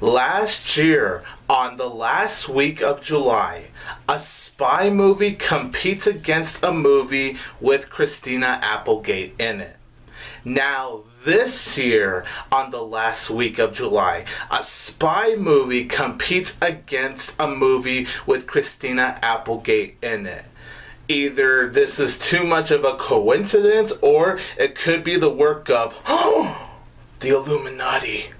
Last year, on the last week of July, a spy movie competes against a movie with Christina Applegate in it. Now, this year, on the last week of July, a spy movie competes against a movie with Christina Applegate in it. Either this is too much of a coincidence or it could be the work of the Illuminati.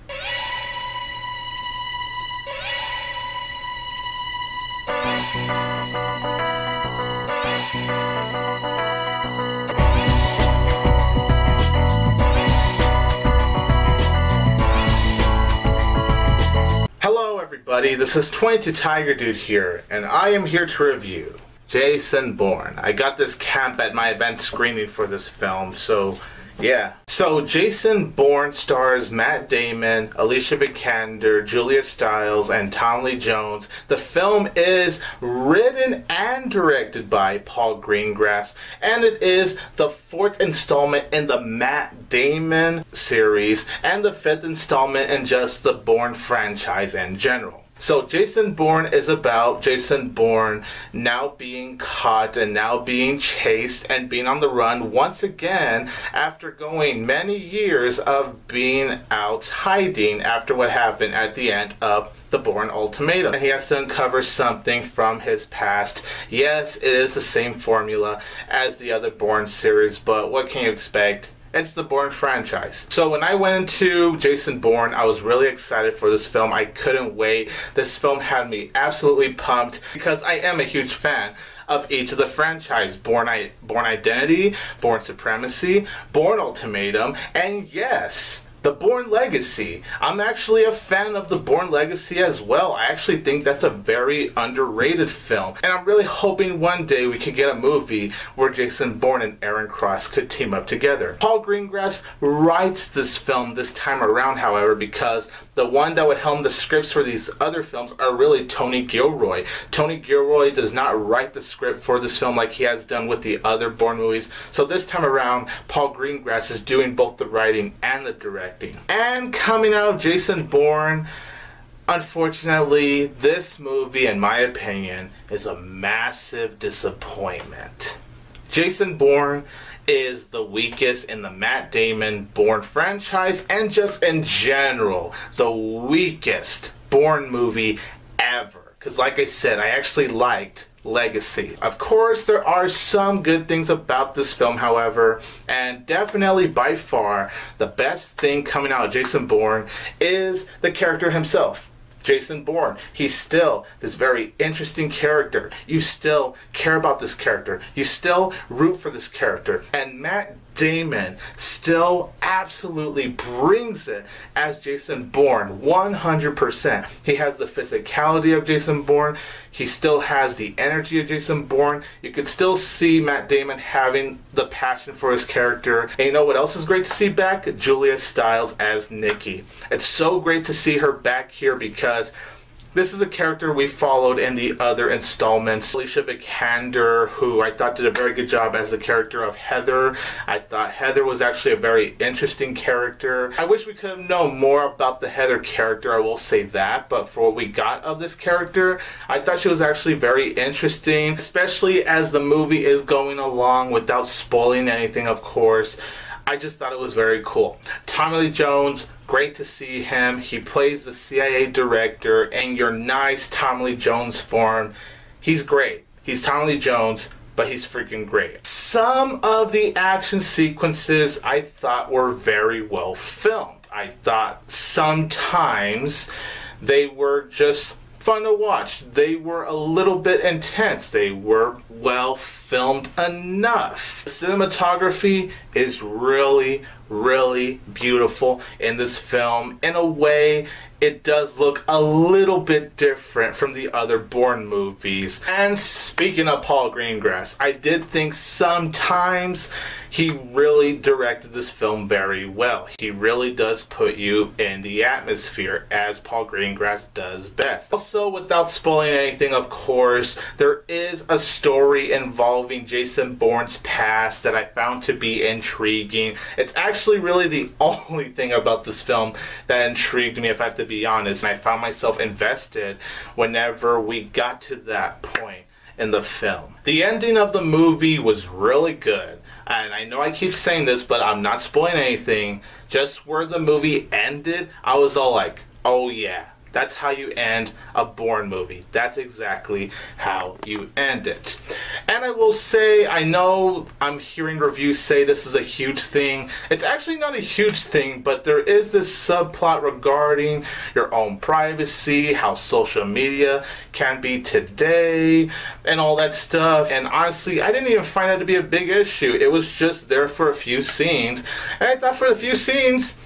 Everybody, this is 22 Tiger Dude here, and I am here to review Jason Bourne. I got this camp at my event screening for this film, so yeah. So Jason Bourne stars Matt Damon, Alicia Vikander, Julia Stiles, and Tommy Lee Jones. The film is written and directed by Paul Greengrass, and it is the fourth installment in the Matt Damon series and the fifth installment in just the Bourne franchise in general. So Jason Bourne is about Jason Bourne now being caught and now being chased and being on the run once again after going many years of being out hiding after what happened at the end of the Bourne Ultimatum. And he has to uncover something from his past. Yes, it is the same formula as the other Bourne series, but what can you expect? It's the Bourne franchise. So when I went into Jason Bourne, I was really excited for this film. I couldn't wait. This film had me absolutely pumped because I am a huge fan of each of the franchise Bourne, I- Bourne Identity, Bourne Supremacy, Bourne Ultimatum, and yes, the Bourne Legacy. I'm actually a fan of the Bourne Legacy as well. I actually think that's a very underrated film. And I'm really hoping one day we could get a movie where Jason Bourne and Aaron Cross could team up together. Paul Greengrass writes this film this time around, however, because the one that would helm the scripts for these other films are really Tony Gilroy. Tony Gilroy does not write the script for this film like he has done with the other Bourne movies. So this time around, Paul Greengrass is doing both the writing and the directing. And coming out of Jason Bourne, unfortunately, this movie, in my opinion, is a massive disappointment. Jason Bourne is the weakest in the Matt Damon Bourne franchise and just in general, the weakest Bourne movie ever. Because, like I said, I actually liked Legacy. Of course, there are some good things about this film, however, and definitely by far the best thing coming out of Jason Bourne is the character himself. Jason Bourne. He's still this very interesting character. You still care about this character. You still root for this character. And Matt Damon still absolutely brings it as Jason Bourne 100%. He has the physicality of Jason Bourne. He still has the energy of Jason Bourne. You can still see Matt Damon having the passion for his character. And you know what else is great to see back? Julia Stiles as Nikki. It's so great to see her back here because this is a character we followed in the other installments. Alicia Vikander, who I thought did a very good job as the character of Heather. I thought Heather was actually a very interesting character. I wish we could have known more about the Heather character, I will say that, but for what we got of this character, I thought she was actually very interesting, especially as the movie is going along without spoiling anything, of course. I just thought it was very cool. Tommy Lee Jones, great to see him. He plays the CIA director in your nice Tommy Lee Jones form. He's great. He's Tommy Lee Jones, but he's freaking great. Some of the action sequences I thought were very well filmed. I thought sometimes they were just fun to watch. They were a little bit intense. They were well filmed enough. The cinematography is really, really beautiful in this film. In a way, it does look a little bit different from the other Bourne movies. And speaking of Paul Greengrass, I did think sometimes he really directed this film very well. He really does put you in the atmosphere as Paul Greengrass does best. Also, without spoiling anything, of course, there is a story involving Jason Bourne's past that I found to be intriguing. It's actually really the only thing about this film that intrigued me, if I have to be honest. And I found myself invested whenever we got to that point in the film. The ending of the movie was really good. And I know I keep saying this, but I'm not spoiling anything. Just where the movie ended, I was all like, oh yeah, that's how you end a Bourne movie. That's exactly how you end it. And I will say, I know I'm hearing reviews say this is a huge thing. It's actually not a huge thing, but there is this subplot regarding your own privacy, how social media can be today, and all that stuff. And honestly, I didn't even find that to be a big issue. It was just there for a few scenes. And I thought for a few scenes,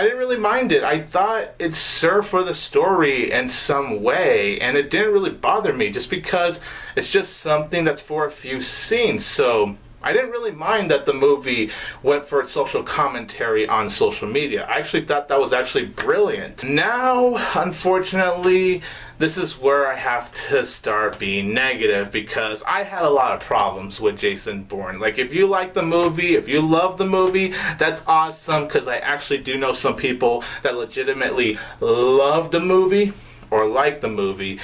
I didn't really mind it. I thought it served for the story in some way, and it didn't really bother me just because it's just something that's for a few scenes. So I didn't really mind that the movie went for its social commentary on social media. I actually thought that was actually brilliant. Now, unfortunately, this is where I have to start being negative because I had a lot of problems with Jason Bourne. Like, if you like the movie, if you love the movie, that's awesome because I actually do know some people that legitimately love the movie or like the movie,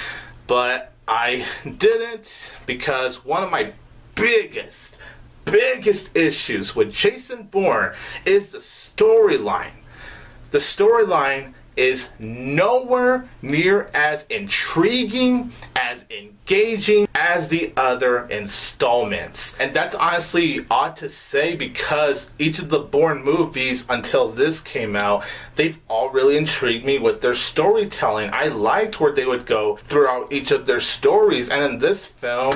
but I didn't because one of my biggest biggest issues with Jason Bourne is the storyline. The storyline is nowhere near as intriguing, as engaging as the other installments. And that's honestly odd to say because each of the Bourne movies until this came out, they've all really intrigued me with their storytelling. I liked where they would go throughout each of their stories. And in this film,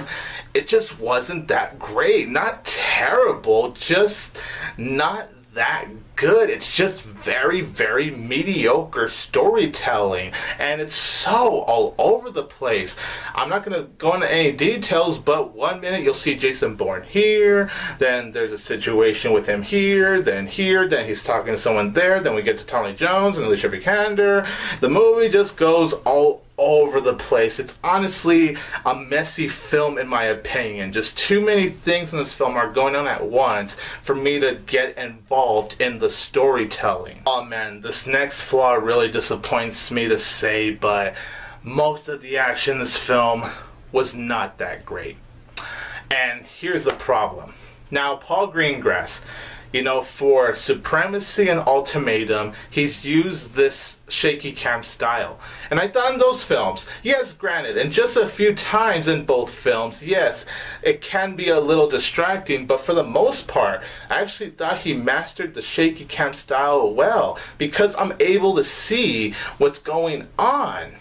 it just wasn't that great. Not terrible, just not that good. It's just very, very mediocre storytelling. And it's so all over the place. I'm not going to go into any details, but one minute you'll see Jason Bourne here, then there's a situation with him here, then here, then he's talking to someone there, then we get to Tommy Jones and Alicia Vikander. The movie just goes all over the place. It's honestly a messy film in my opinion. Just too many things in this film are going on at once for me to get involved in the storytelling. Oh man, this next flaw really disappoints me to say, but most of the action in this film was not that great. And here's the problem. Now, Paul Greengrass, you know, for Supremacy and Ultimatum, he's used this shaky cam style. And I thought in those films, yes, granted, and just a few times in both films, yes, it can be a little distracting, but for the most part, I actually thought he mastered the shaky cam style well because I'm able to see what's going on.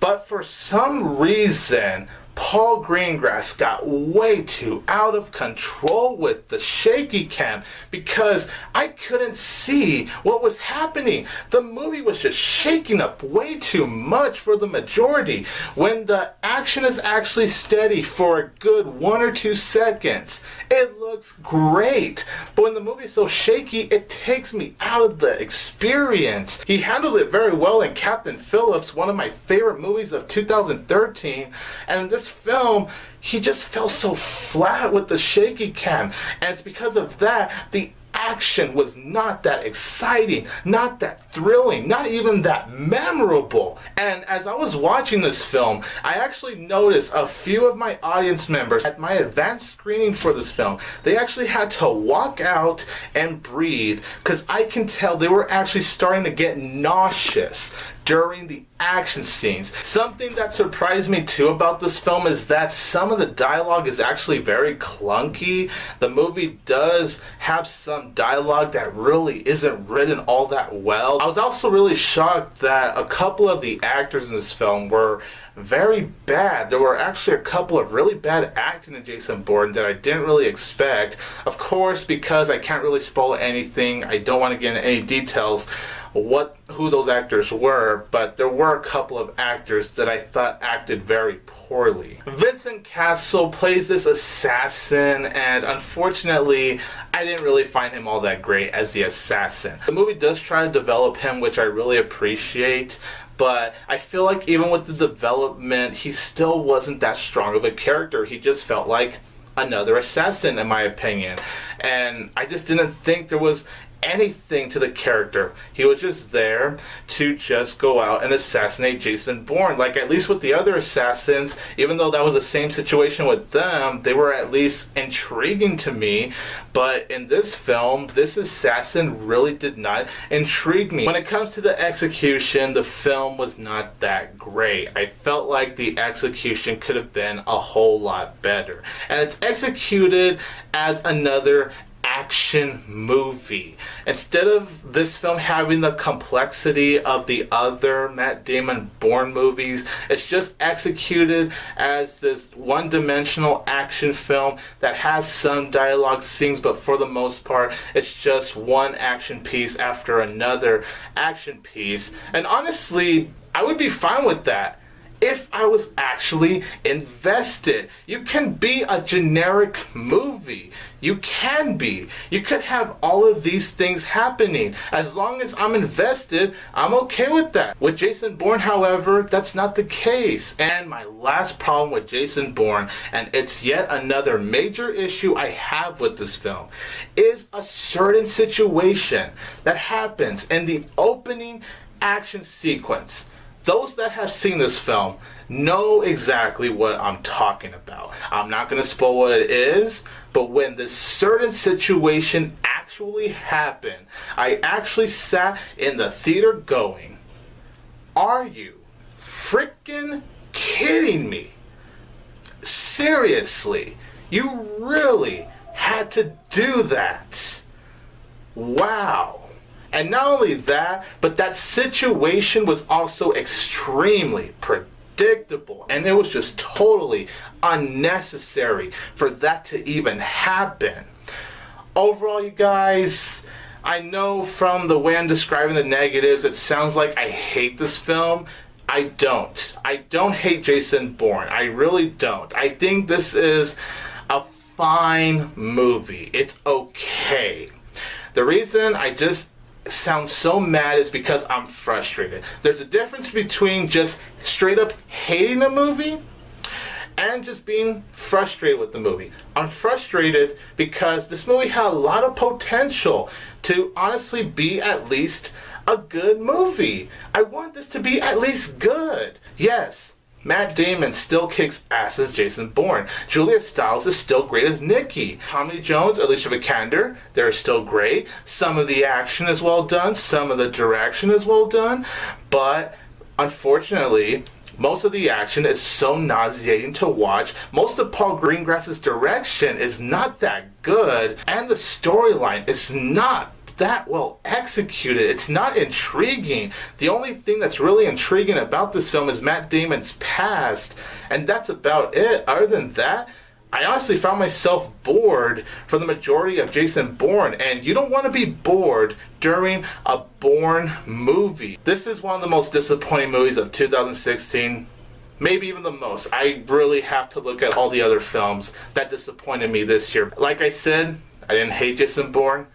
But for some reason, Paul Greengrass got way too out of control with the shaky cam because I couldn't see what was happening. The movie was just shaking up way too much for the majority when the action is actually steady for a good one or two seconds. It looks great, but when the movie is so shaky, it takes me out of the experience. He handled it very well in Captain Phillips, one of my favorite movies of 2013, and this film, he just fell so flat with the shaky cam. And it's because of that, the action was not that exciting, not that thrilling, not even that memorable. And as I was watching this film, I actually noticed a few of my audience members at my advanced screening for this film, they actually had to walk out and breathe because I can tell they were actually starting to get nauseous during the action scenes. Something that surprised me too about this film is that some of the dialogue is actually very clunky. The movie does have some dialogue that really isn't written all that well. I was also really shocked that a couple of the actors in this film were very bad. There were actually a couple of really bad acting in Jason Bourne that I didn't really expect. Of course, because I can't really spoil anything, I don't want to get into any details what who those actors were, but there were a couple of actors that I thought acted very poorly. Vincent Cassel plays this assassin, and unfortunately, I didn't really find him all that great as the assassin. The movie does try to develop him, which I really appreciate, but I feel like even with the development, he still wasn't that strong of a character. He just felt like another assassin in my opinion and I just didn't think there was anything to the character. He was just there to just go out and assassinate Jason Bourne. Like at least with the other assassins, even though that was the same situation with them, they were at least intriguing to me. But in this film, this assassin really did not intrigue me. When it comes to the execution, the film was not that great. I felt like the execution could have been a whole lot better. And it's executed as another action movie. Instead of this film having the complexity of the other Matt Damon Bourne movies, it's just executed as this one dimensional action film that has some dialogue scenes, but for the most part, it's just one action piece after another action piece. And honestly, I would be fine with that if I was actually invested. You can be a generic movie. You can be. You could have all of these things happening. As long as I'm invested, I'm okay with that. With Jason Bourne, however, that's not the case. And my last problem with Jason Bourne, and it's yet another major issue I have with this film, is a certain situation that happens in the opening action sequence those that have seen this film know exactly what I'm talking about. I'm not going to spoil what it is, but when this certain situation actually happened, I actually sat in the theater going, Are you freaking kidding me? Seriously, you really had to do that? Wow. And not only that, but that situation was also extremely predictable. And it was just totally unnecessary for that to even happen. Overall, you guys, I know from the way I'm describing the negatives, it sounds like I hate this film. I don't. I don't hate Jason Bourne. I really don't. I think this is a fine movie. It's okay. The reason I just sound so mad is because I'm frustrated. There's a difference between just straight up hating a movie and just being frustrated with the movie. I'm frustrated because this movie had a lot of potential to honestly be at least a good movie. I want this to be at least good. Yes, Matt Damon still kicks ass as Jason Bourne. Julia Stiles is still great as Nikki. Tommy Jones, Alicia Vikander, they're still great. Some of the action is well done, some of the direction is well done, but unfortunately, most of the action is so nauseating to watch. Most of Paul Greengrass's direction is not that good, and the storyline is not that well executed. It's not intriguing. The only thing that's really intriguing about this film is Matt Damon's past, and that's about it. Other than that, I honestly found myself bored for the majority of Jason Bourne, and you don't want to be bored during a Bourne movie. This is one of the most disappointing movies of 2016 maybe even the most. I really have to look at all the other films that disappointed me this year. Like I said, I didn't hate Jason Bourne.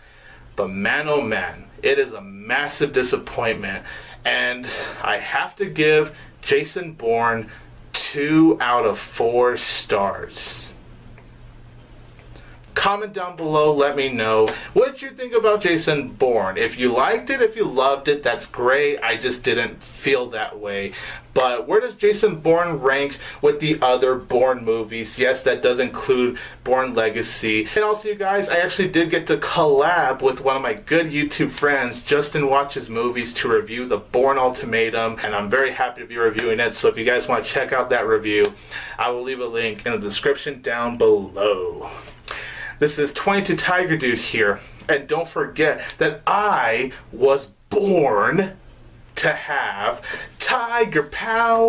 But man, oh man, it is a massive disappointment. And I have to give Jason Bourne two out of four stars comment down below. Let me know what you think about Jason Bourne. If you liked it, if you loved it, that's great. I just didn't feel that way. But where does Jason Bourne rank with the other Bourne movies? Yes, that does include Bourne Legacy. And also, you guys, I actually did get to collab with one of my good YouTube friends, Justin Watches Movies, to review the Bourne Ultimatum. And I'm very happy to be reviewing it. So if you guys want to check out that review, I will leave a link in the description down below. This is 22 Tiger Dude here. And don't forget that I was born to have tiger power.